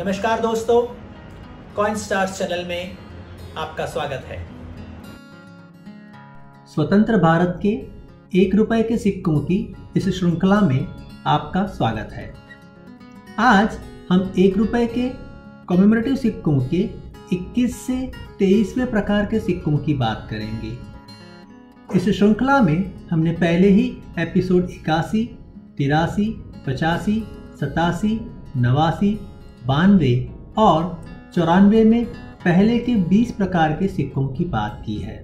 नमस्कार दोस्तों coin stars channel में आपका स्वागत है। स्वतंत्र भारत के एक रुपए के सिक्कों की इस श्रृंखला में आपका स्वागत है। आज हम एक रुपए के कॉमेमोरेटिव सिक्कों के 21 से 23वें प्रकार के सिक्कों की बात करेंगे। इस श्रृंखला में हमने पहले ही एपिसोड इक्यासी, तिरासी, पचासी, सतासी, नवासी बानवे और चौरानवे में पहले के 20 प्रकार के सिक्कों की बात की है।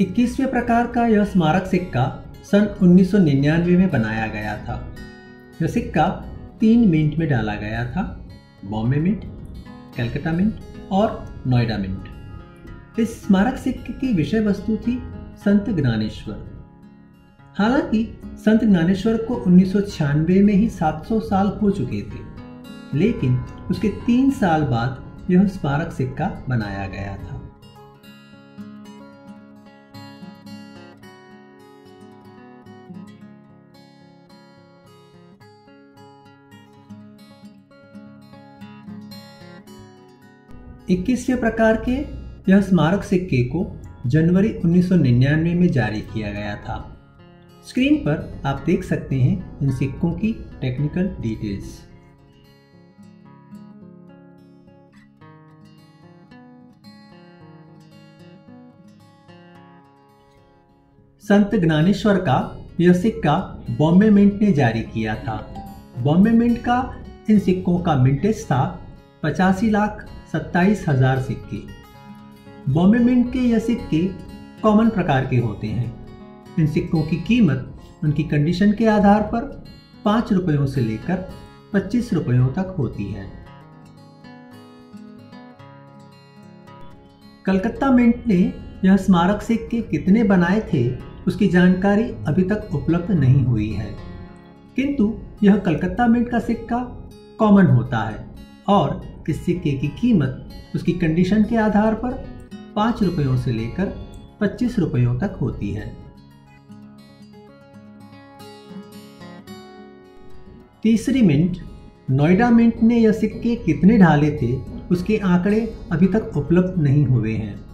इक्कीसवें प्रकार का यह स्मारक सिक्का सन 1999 में बनाया गया था। यह सिक्का तीन मिनट में डाला गया था, बॉम्बे मिंट कलकत्ता मिंट और नोएडा मिंट इस स्मारक सिक्के की विषय वस्तु थी संत ज्ञानेश्वर। हालाँकि, संत ज्ञानेश्वर को उन्नीस सौ छियानवे में ही 700 साल हो चुके थे, लेकिन उसके तीन साल बाद यह स्मारक सिक्का बनाया गया था। इक्कीसवें प्रकार के यह स्मारक सिक्के को जनवरी 1999 में जारी किया गया था। स्क्रीन पर आप देख सकते हैं इन सिक्कों की टेक्निकल डिटेल्स। संत ज्ञानेश्वर का यह सिक्का बॉम्बे मिंट ने जारी किया था। बॉम्बे मिंट का इन सिक्कों का मिंटेज था पचासी लाख सत्ताईस हज़ार सिक्के। बॉम्बे मिंट के यह सिक्के कॉमन प्रकार के होते हैं। इन सिक्कों की कीमत उनकी कंडीशन के आधार पर पाँच रुपयों से लेकर पच्चीस रुपयों तक होती है। कलकत्ता मिंट ने यह स्मारक सिक्के कितने बनाए थे, उसकी जानकारी अभी तक उपलब्ध नहीं हुई है। किंतु यह कलकत्ता मिंट का सिक्का कॉमन होता है और इस सिक्के की कीमत उसकी कंडीशन के आधार पर पाँच रुपयों से लेकर पच्चीस रुपयों तक होती है। तीसरी मिंट नोएडा मिंट ने यह सिक्के कितने ढाले थे, उसके आंकड़े अभी तक उपलब्ध नहीं हुए हैं।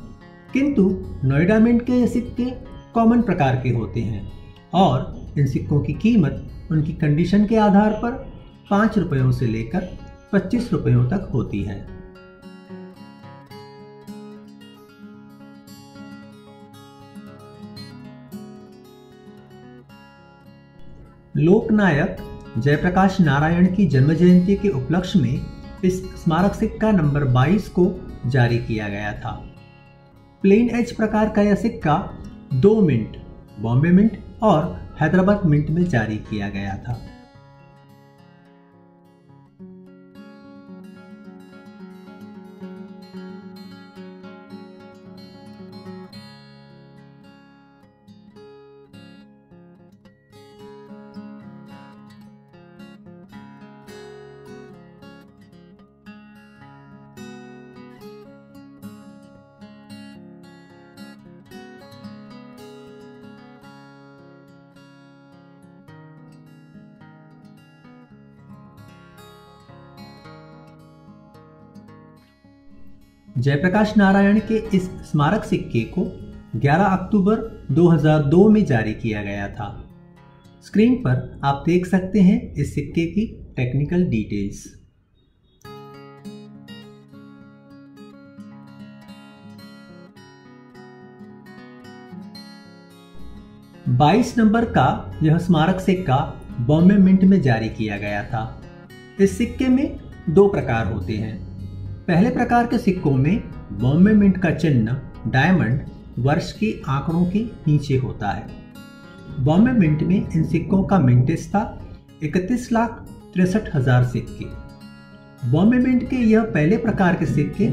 किंतु नोएडा मिंट के यह सिक्के कॉमन प्रकार के होते हैं और इन सिक्कों की कीमत उनकी कंडीशन के आधार पर पाँच रुपयों से लेकर पच्चीस रुपयों तक होती है। लोकनायक जयप्रकाश नारायण की जन्म जयंती के उपलक्ष्य में इस स्मारक सिक्का नंबर 22 को जारी किया गया था। प्लेन एच प्रकार का यह सिक्का दो मिनट, बॉम्बे मिंट और हैदराबाद मिंट में जारी किया गया था। जयप्रकाश नारायण के इस स्मारक सिक्के को 11 अक्टूबर 2002 में जारी किया गया था। स्क्रीन पर आप देख सकते हैं इस सिक्के की टेक्निकल डिटेल्स बाईस नंबर का यह स्मारक सिक्का बॉम्बे मिंट में जारी किया गया था। इस सिक्के में दो प्रकार होते हैं। पहले प्रकार के सिक्कों में बॉम्बे मिंट का चिन्ह डायमंड वर्ष के आंकड़ों के नीचे होता है। बॉम्बे मिंट में इन सिक्कों का मिंटेज था इकतीस लाख तिरसठ हज़ार सिक्के। बॉम्बे मिंट के यह पहले प्रकार के सिक्के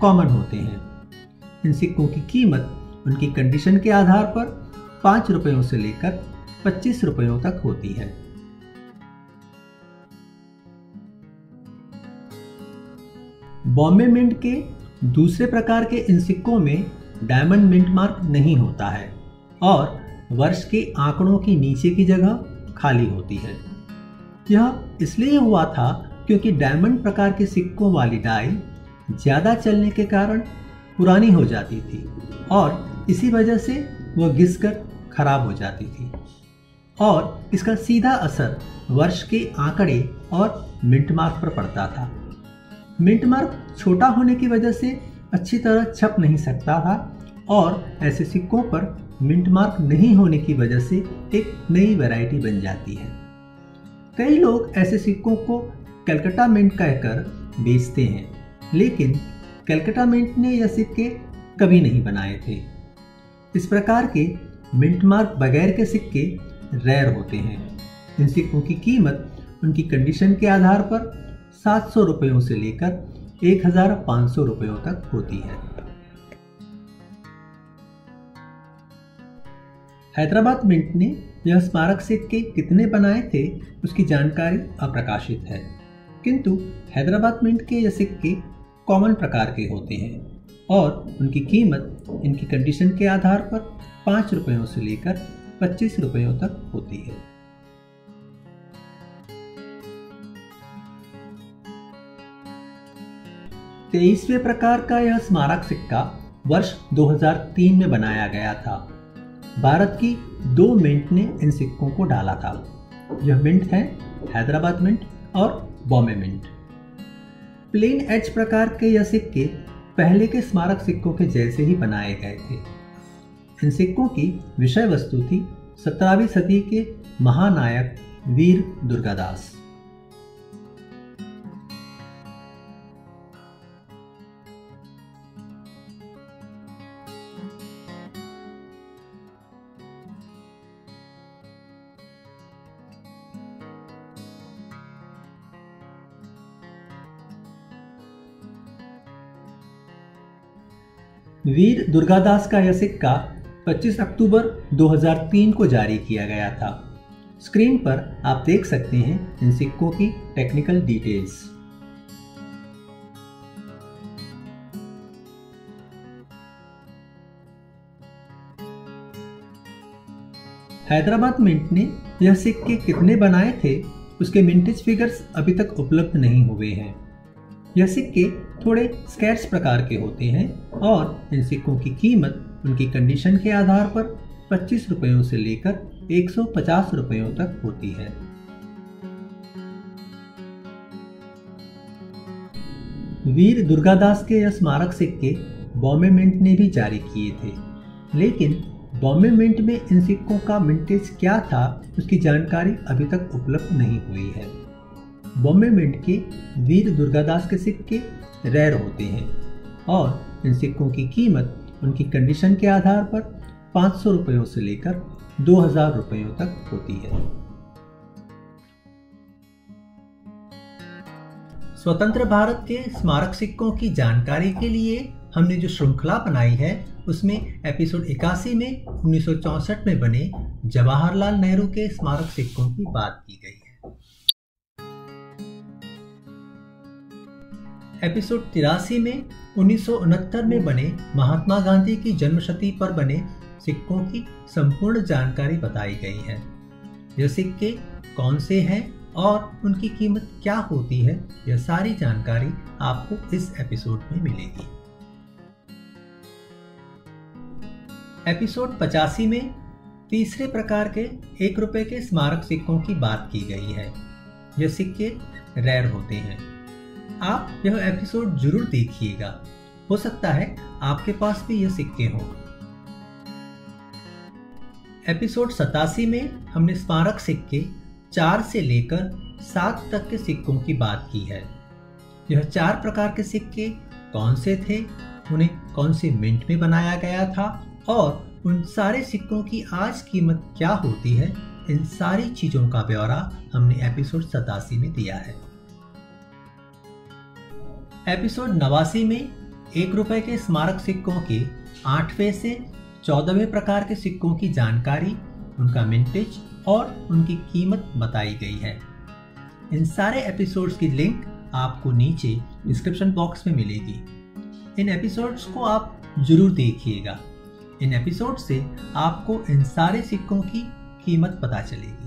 कॉमन होते हैं। इन सिक्कों की कीमत उनकी कंडीशन के आधार पर पाँच रुपयों से लेकर पच्चीस रुपयों तक होती है। बॉम्बे मिंट के दूसरे प्रकार के इन सिक्कों में डायमंड मिंट मार्क नहीं होता है और वर्ष के आंकड़ों की नीचे की जगह खाली होती है। यह इसलिए हुआ था क्योंकि डायमंड प्रकार के सिक्कों वाली डाई ज़्यादा चलने के कारण पुरानी हो जाती थी और इसी वजह से वह घिसकर खराब हो जाती थी। और इसका सीधा असर वर्ष के आंकड़े और मिंट मार्क पर पड़ता था। मिंट मार्क छोटा होने की वजह से अच्छी तरह छप नहीं सकता था और ऐसे सिक्कों पर मिंट मार्क नहीं होने की वजह से एक नई वैरायटी बन जाती है। कई लोग ऐसे सिक्कों को कलकत्ता मिंट कहकर बेचते हैं, लेकिन कलकत्ता मिंट ने यह सिक्के कभी नहीं बनाए थे। इस प्रकार के मिंट मार्क बगैर के सिक्के रेयर होते हैं। इन सिक्कों की कीमत उनकी कंडीशन के आधार पर सात सौ रुपयों से लेकर एक हज़ार पाँच सौ रुपयों तक होती है। हैदराबाद मिंट ने यह स्मारक सिक्के कितने बनाए थे, उसकी जानकारी अप्रकाशित है। किंतु हैदराबाद मिंट के यह सिक्के कॉमन प्रकार के होते हैं और उनकी कीमत, इनकी कंडीशन के आधार पर पाँच रुपयों से लेकर पच्चीस रुपयों तक होती है। तेईसवें प्रकार का यह स्मारक सिक्का वर्ष 2003 में बनाया गया था। भारत की दो मिंट ने इन सिक्कों को डाला था। यह मिंट है हैदराबाद मिंट और बॉम्बे मिंट। प्लेन एच प्रकार के यह सिक्के पहले के स्मारक सिक्कों के जैसे ही बनाए गए थे। इन सिक्कों की विषय वस्तु थी सत्रहवीं सदी के महानायक वीर दुर्गादास। वीर दुर्गादास का यह सिक्का 25 अक्टूबर 2003 को जारी किया गया था। स्क्रीन पर आप देख सकते हैं इन सिक्कों की टेक्निकल डिटेल्स हैदराबाद मिंट ने यह सिक्के कितने बनाए थे, उसके मिंटेज फिगर्स अभी तक उपलब्ध नहीं हुए हैं। यह सिक्के थोड़े स्कैट्स प्रकार के होते हैं और इन सिक्कों की कीमत उनकी कंडीशन के आधार पर पच्चीस रुपयों से लेकर 150 रुपयों तक होती है। वीर दुर्गादास के यह स्मारक सिक्के बॉम्बे मिंट ने भी जारी किए थे। लेकिन बॉम्बे मिंट में इन सिक्कों का मिंटेज क्या था, उसकी जानकारी अभी तक उपलब्ध नहीं हुई है। बॉम्बे मिंट के वीर दुर्गादास के सिक्के रेयर होते हैं और इन सिक्कों की कीमत उनकी कंडीशन के आधार पर पाँच सौ रुपयों से लेकर दो हज़ार रुपयों तक होती है। स्वतंत्र भारत के स्मारक सिक्कों की जानकारी के लिए हमने जो श्रृंखला बनाई है, उसमें एपिसोड इक्यासी में उन्नीस में बने जवाहरलाल नेहरू के स्मारक सिक्कों की बात की गई एपिसोड तिरासी में, उन्नीस सौ उनहत्तर में बने महात्मा गांधी की जन्मशती पर बने सिक्कों की संपूर्ण जानकारी बताई गई है। यह सिक्के कौन से हैं और उनकी कीमत क्या होती है, यह सारी जानकारी आपको इस एपिसोड में मिलेगी। एपिसोड पचासी में तीसरे प्रकार के एक रुपए के स्मारक सिक्कों की बात की गई है। यह सिक्के रेयर होते हैं। आप यह एपिसोड ज़रूर देखिएगा। हो सकता है आपके पास भी यह सिक्के हो। एपिसोड सतासी में हमने स्मारक सिक्के चार से लेकर सात तक के सिक्कों की बात की है। यह चार प्रकार के सिक्के कौन से थे, उन्हें कौन से मिंट में बनाया गया था और उन सारे सिक्कों की आज कीमत क्या होती है, इन सारी चीज़ों का ब्यौरा हमने एपिसोड सतासी में दिया है। एपिसोड नवासी में एक रुपए के स्मारक सिक्कों के आठवें से चौदहवें प्रकार के सिक्कों की जानकारी, उनका मिंटेज और उनकी कीमत बताई गई है। इन सारे एपिसोड्स की लिंक आपको नीचे डिस्क्रिप्शन बॉक्स में मिलेगी। इन एपिसोड्स को आप ज़रूर देखिएगा। इन एपिसोड से आपको इन सारे सिक्कों की कीमत पता चलेगी।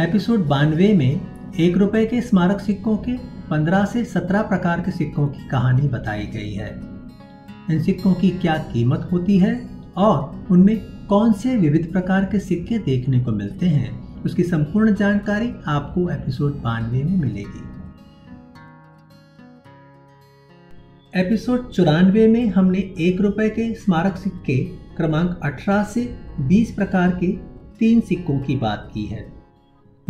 एपिसोड बानवे में एक रुपए के स्मारक सिक्कों के 15 से 17 प्रकार के सिक्कों की कहानी बताई गई है। इन सिक्कों की क्या कीमत होती है और उनमें कौन से विविध प्रकार के सिक्के देखने को मिलते हैं, उसकी संपूर्ण जानकारी आपको एपिसोड बानवे में मिलेगी। एपिसोड चौरानवे में हमने एक रुपए के स्मारक सिक्के क्रमांक 18 से 20 प्रकार के तीन सिक्कों की बात की है।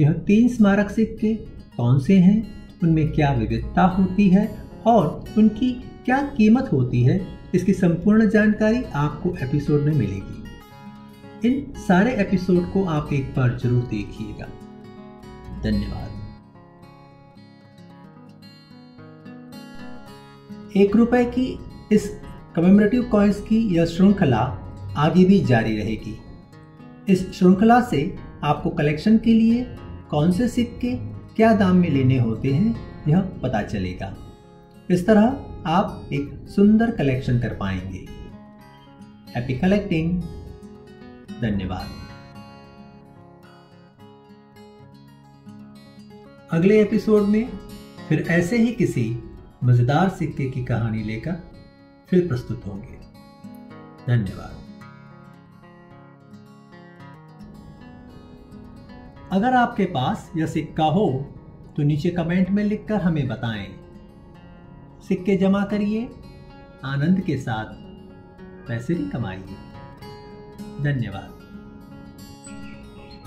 यह तीन स्मारक सिक्के कौन से हैं? उनमें क्या विविधता होती है? और उनकी क्या कीमत होती है? इसकी संपूर्ण जानकारी आपको एपिसोड में मिलेगी। इन सारे एपिसोड को आप एक बार ज़रूर देखिएगा। धन्यवाद। एक रुपए की इस कमेमोरेटिव कॉइन्स की यह श्रृंखला आगे भी जारी रहेगी। इस श्रृंखला से आपको कलेक्शन के लिए कौन से सिक्के क्या दाम में लेने होते हैं, यह पता चलेगा। इस तरह आप एक सुंदर कलेक्शन कर पाएँगे। हैप्पी कलेक्टिंग धन्यवाद। अगले एपिसोड में फिर ऐसे ही किसी मज़ेदार सिक्के की कहानी लेकर फिर प्रस्तुत होंगे। धन्यवाद। अगर आपके पास यह सिक्का हो तो नीचे कमेंट में लिखकर हमें बताएँ। सिक्के जमा करिए, आनंद के साथ पैसे भी कमाइए। धन्यवाद।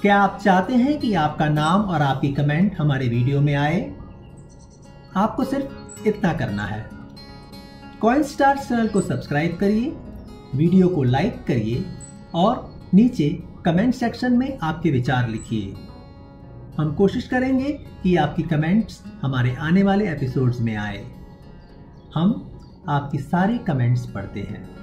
क्या आप चाहते हैं कि आपका नाम और आपकी कमेंट हमारे वीडियो में आए? आपको सिर्फ़ इतना करना है। कॉइन स्टार चैनल को सब्सक्राइब करिए, वीडियो को लाइक करिए और नीचे कमेंट सेक्शन में आपके विचार लिखिए। हम कोशिश करेंगे कि आपकी कमेंट्स हमारे आने वाले एपिसोड्स में आए। हम आपकी सारी कमेंट्स पढ़ते हैं।